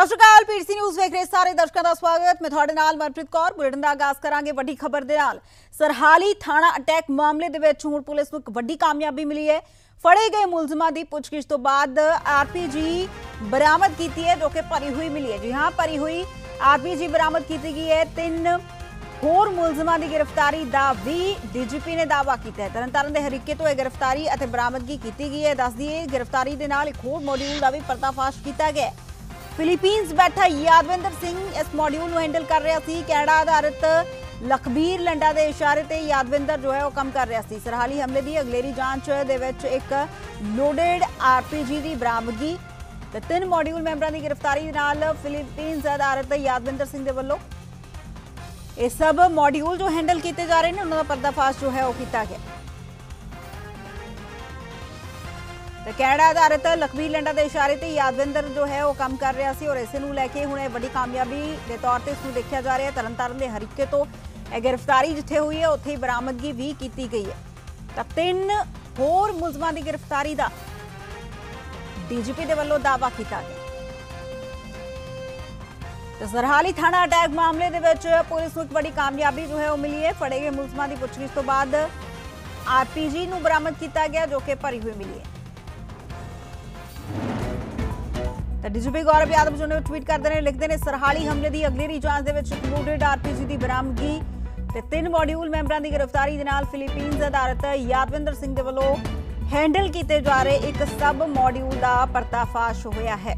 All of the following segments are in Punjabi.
ਸਤਿ ਸ਼੍ਰੀ ਅਕਾਲ ਪੀਟੀਸੀ ਨਿਊਜ਼ ਵੇਖ ਰਹੇ ਸਾਰੇ ਦਰਸ਼ਕਾਂ ਦਾ ਸਵਾਗਤ। ਮੈਂ ਤੁਹਾਡੇ ਨਾਲ ਮਨਪ੍ਰੀਤ ਕੌਰ। ਬੁਲੇਟਿਨ ਦਾ ਆਗਾਜ਼ ਕਰਾਂਗੇ ਵੱਡੀ ਖਬਰ ਦੇ ਨਾਲ। ਸਰਹਾਲੀ ਥਾਣਾ ਅਟੈਕ ਮਾਮਲੇ ਦੇ ਵਿੱਚ ਹੁਣ ਪੁਲਿਸ ਨੂੰ ਇੱਕ ਵੱਡੀ ਕਾਮਯਾਬੀ ਮਿਲੀ ਹੈ। ਫੜੇ ਗਏ ਮੁਲਜ਼ਮਾਂ ਦੀ ਪੁੱਛਗਿੱਛ ਤੋਂ ਬਾਅਦ ਆਰਪੀਜੀ ਬਰਾਮਦ ਕੀਤੀ ਹੈ, ਜੋ ਕਿ ਭਰੀ ਹੋਈ ਮਿਲੀ ਹੈ। ਜੀ ਹਾਂ, ਭਰੀ ਹੋਈ ਆਰਪੀਜੀ ਬਰਾਮਦ ਕੀਤੀ ਗਈ ਹੈ। ਤਿੰਨ ਹੋਰ ਮੁਲਜ਼ਮਾਂ ਦੀ ਗ੍ਰਿਫਤਾਰੀ ਦਾ ਵੀ ਡੀਜੀਪੀ ਨੇ ਦਾਅਵਾ ਕੀਤਾ ਹੈ। ਤਰਨਤਾਰਨ ਦੇ ਹਰੀਕੇ ਤੋਂ ਇਹ ਗ੍ਰਿਫਤਾਰੀ ਅਤੇ ਬਰਾਮਦਗੀ ਕੀਤੀ ਗਈ ਹੈ। ਦੱਸ ਦਈਏ, ਗ੍ਰਿਫਤਾਰੀ ਦੇ ਨਾਲ ਇੱਕ ਹੋਰ ਮੋਡਿਊਲ ਦਾ ਵੀ ਪਰਦਾਫਾਸ਼ ਕੀਤਾ ਗਿਆ ਹੈ। ਫਿਲੀਪੀਨਸ ਬੈਠਾ ਯਾਦਵਿੰਦਰ ਸਿੰਘ ਇਸ ਮੋਡਿਊਲ ਨੂੰ ਹੈਂਡਲ ਕਰ ਰਿਹਾ ਸੀ। ਕੈਨੇਡਾ ਆਧਾਰਿਤ ਲਖਬੀਰ ਲੰਡਾ ਦੇ ਇਸ਼ਾਰੇ ਤੇ ਯਾਦਵਿੰਦਰ ਜੋ ਹੈ ਉਹ ਕੰਮ ਕਰ ਰਿਹਾ ਸੀ। ਸਰਹਾਲੀ ਹਮਲੇ ਦੀ ਅਗਲੇਰੀ ਜਾਂਚ ਦੇ ਵਿੱਚ ਇੱਕ ਲੋਡਡ ਆਰਪੀਜੀ ਦੀ ਬਰਾਮਦਗੀ ਤੇ ਤਿੰਨ ਮੋਡਿਊਲ ਮੈਂਬਰਾਂ ਦੀ ਗ੍ਰਿਫਤਾਰੀ ਦੇ ਨਾਲ ਫਿਲੀਪੀਨਸ ਆਧਾਰਿਤ ਯਾਦਵਿੰਦਰ ਸਿੰਘ ਦੇ ਵੱਲੋਂ ਇਹ ਸਭ ਮੋਡਿਊਲ ਜੋ ਹੈਂਡਲ ਕੀਤੇ ਜਾ ਰਹੇ ਨੇ, ਉਹਨਾਂ ਦਾ ਪਰਦਾਫਾਸ਼ ਜੋ ਹੈ ਉਹ ਕੀਤਾ ਗਿਆ। ਤੇ ਕੈਨੇਡਾ ਆਧਾਰਿਤ ਲਖਬੀਰ ਲੈਂਡਾ ਦੇ ਇਸ਼ਾਰੇ ਤੇ ਯਾਦਵਿੰਦਰ ਜੋ ਹੈ ਉਹ ਕੰਮ ਕਰ ਰਿਹਾ ਸੀ ਔਰ ਇਸੇ ਨੂੰ ਲੈ ਕੇ ਹੁਣ ਇਹ ਵੱਡੀ ਕਾਮਯਾਬੀ ਦੇ ਤੌਰ ਤੇ ਇਸ ਨੂੰ ਦੇਖਿਆ ਜਾ ਰਿਹਾ ਹੈ। ਤਰਨਤਾਰਨ ਦੇ ਹਰੀਕੇ ਤੋਂ ਇਹ ਗ੍ਰਿਫਤਾਰੀ ਜਿੱਥੇ ਹੋਈ ਹੈ, ਉੱਥੇ ਹੀ ਬਰਾਮਦਗੀ ਵੀ ਕੀਤੀ ਗਈ ਹੈ। ਤਾਂ ਤਿੰਨ ਹੋਰ ਮੁਲਜ਼ਮਾਂ ਦੀ ਗ੍ਰਿਫਤਾਰੀ ਦਾ ਡੀਜੀਪੀ ਦੇ ਵੱਲੋਂ ਦਾਅਵਾ ਕੀਤਾ ਗਿਆ। ਤੇ ਸਰਹਾਲੀ ਥਾਣਾ ਅਟੈਕ ਮਾਮਲੇ ਦੇ ਵਿੱਚ ਪੁਲਿਸ ਨੂੰ ਇੱਕ ਵੱਡੀ ਕਾਮਯਾਬੀ ਜੋ ਹੈ ਉਹ ਮਿਲੀ ਹੈ। ਫੜੇ ਗਏ ਮੁਲਜ਼ਮਾਂ ਦੀ ਪੁੱਛਗਿੱਛ ਤੋਂ ਬਾਅਦ ਆਰਪੀਜੀ ਨੂੰ ਬਰਾਮਦ ਕੀਤਾ ਗਿਆ, ਜੋ ਕਿ ਭਰੀ ਹੋਈ ਮਿਲੀ ਹੈ। ਤਾਂ ਡੀਜੀਪੀ ਗੌਰਵ ਯਾਦਵ ਜੀ ਨੇ ਟਵੀਟ ਕਰਦੇ ਨੇ, ਲਿਖਦੇ ਨੇ, ਸਰਹਾਲੀ ਹਮਲੇ ਦੀ ਅਗਲੇਰੀ ਜਾਂਚ ਦੇ ਵਿੱਚ ਇਨਕਲੂਡਡ ਆਰਪੀਜੀ ਦੀ ਬਰਾਮਦਗੀ ਤੇ ਤਿੰਨ ਮੋਡਿਊਲ ਮੈਂਬਰਾਂ ਦੀ ਗ੍ਰਿਫਤਾਰੀ ਦੇ ਨਾਲ ਫਿਲੀਪੀਨਸ ਆਧਾਰਿਤ ਯਾਦਵਿੰਦਰ ਸਿੰਘ ਦੇ ਵੱਲੋਂ ਹੈਂਡਲ ਕੀਤੇ ਜਾ ਰਹੇ ਇੱਕ ਸਬ ਮੋਡਿਊਲ ਦਾ ਪਰਦਾਫਾਸ਼ ਹੋਇਆ ਹੈ।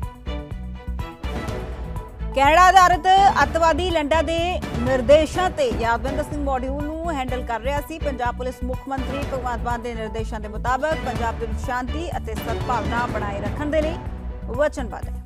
ਕੈਨੇਡਾ ਆਧਾਰਿਤ ਅੱਤਵਾਦੀ ਲੰਡਾ ਦੇ ਨਿਰਦੇਸ਼ਾਂ ਤੇ ਯਾਦਵਿੰਦਰ ਸਿੰਘ ਮੋਡਿਊਲ ਨੂੰ ਹੈਂਡਲ ਕਰ ਰਿਹਾ ਸੀ। ਪੰਜਾਬ ਪੁਲਿਸ ਮੁੱਖ ਮੰਤਰੀ ਭਗਵੰਤ ਮਾਨ ਦੇ ਨਿਰਦੇਸ਼ਾਂ ਦੇ ਮੁਤਾਬਕ ਪੰਜਾਬ ਦੇ ਵਿੱਚ ਸ਼ਾਂਤੀ ਅਤੇ ਸਦਭਾਵਨਾ ਬਣਾਏ ਰੱਖਣ ਦੇ ਲਈ ਵਚਨਬੱਧ ਹੈ